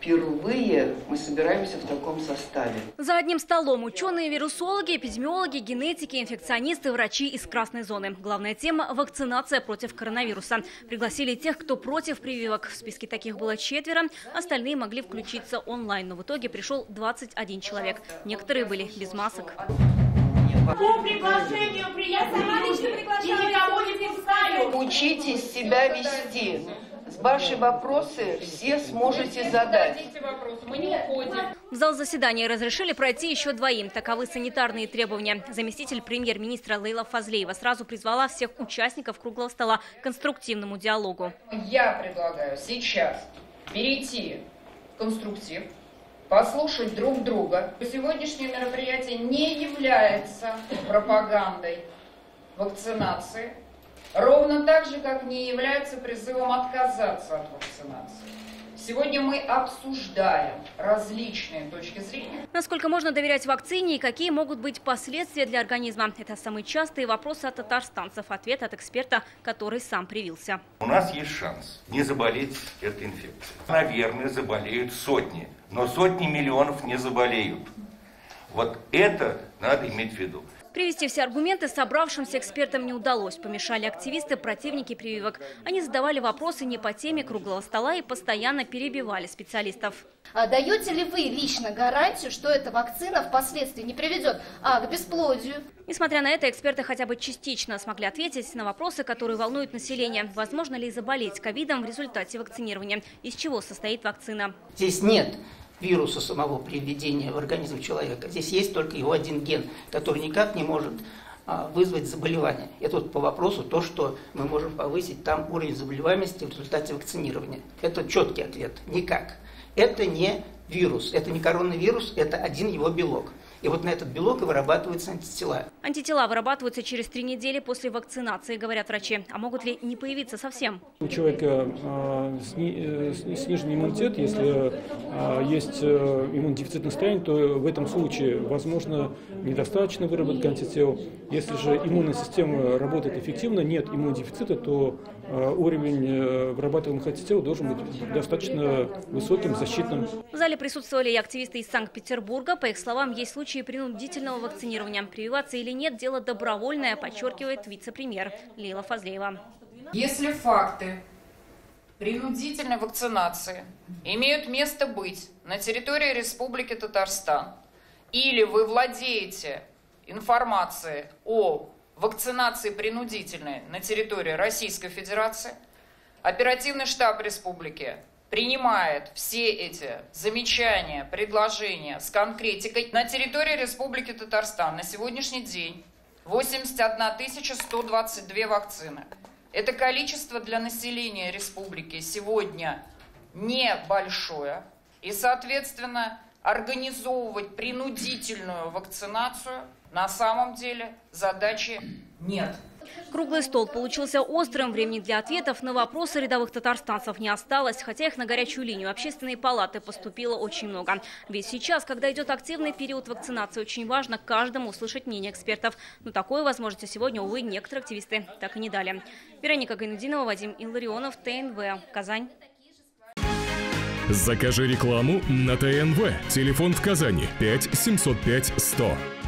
Впервые мы собираемся в таком составе. За одним столом ученые, вирусологи, эпидемиологи, генетики, инфекционисты, врачи из красной зоны. Главная тема – вакцинация против коронавируса. Пригласили тех, кто против прививок. В списке таких было четверо. Остальные могли включиться онлайн, но в итоге пришел 21 человек. Некоторые были без масок. По приглашению приятно и никого не пускаю. Учитесь себя вести. Ваши вопросы все сможете задать. Мы не уходим. В зал заседания разрешили пройти еще двоим. Таковы санитарные требования. Заместитель премьер-министра Лейла Фазлеева сразу призвала всех участников круглого стола к конструктивному диалогу. Я предлагаю сейчас перейти в конструктив, послушать друг друга. Сегодняшнее мероприятие не является пропагандой вакцинации, ровно так же, как не является призывом отказаться от вакцинации. Сегодня мы обсуждаем различные точки зрения. Насколько можно доверять вакцине и какие могут быть последствия для организма? Это самый частый вопрос от татарстанцев. Ответ от эксперта, который сам привился. У нас есть шанс не заболеть этой инфекцией. Наверное, заболеют сотни, но сотни миллионов не заболеют. Вот это надо иметь в виду. Привести все аргументы собравшимся экспертам не удалось. Помешали активисты, противники прививок. Они задавали вопросы не по теме круглого стола и постоянно перебивали специалистов. А даете ли вы лично гарантию, что эта вакцина впоследствии не приведет а, к бесплодию? Несмотря на это, эксперты хотя бы частично смогли ответить на вопросы, которые волнуют население. Возможно ли заболеть ковидом в результате вакцинирования? Из чего состоит вакцина? Здесь нет вируса самого при введении в организм человека. Здесь есть только его один ген, который никак не может а, вызвать заболевание. Это вот по вопросу то, что мы можем повысить там уровень заболеваемости в результате вакцинирования. Это четкий ответ. Никак. Это не вирус, это не коронавирус, это один его белок. И вот на этот белок и вырабатываются антитела. Антитела вырабатываются через три недели после вакцинации, говорят врачи. А могут ли не появиться совсем? У человека э, сни, э, сниженный иммунитет, если э, есть э, иммунодефицитное состояние, то в этом случае возможно недостаточно выработка антител. Если же иммунная система работает эффективно, нет иммунодефицита, то э, уровень вырабатываемых антител должен быть достаточно высоким, защитным. В зале присутствовали и активисты из Санкт-Петербурга. По их словам, есть случаи принудительного вакцинирования. Прививаться или нет – дело добровольное, подчеркивает вице-премьер Лейла Фазлеева. Если факты принудительной вакцинации имеют место быть на территории Республики Татарстан, или вы владеете информацией о вакцинации принудительной на территории Российской Федерации, оперативный штаб республики принимает все эти замечания, предложения с конкретикой на территории Республики Татарстан на сегодняшний день 81 122 вакцины. Это количество для населения республики сегодня небольшое. И, соответственно, организовывать принудительную вакцинацию на самом деле задачи нет. Круглый стол получился острым. Времени для ответов на вопросы рядовых татарстанцев не осталось, хотя их на горячую линию общественной палаты поступило очень много. Ведь сейчас, когда идет активный период вакцинации, очень важно каждому услышать мнение экспертов. Но такой возможности сегодня, увы, некоторые активисты так и не дали. Вероника Гайнудинова, Вадим Илларионов, ТНВ, Казань. Закажи рекламу на ТНВ. Телефон в Казани 5 705 100.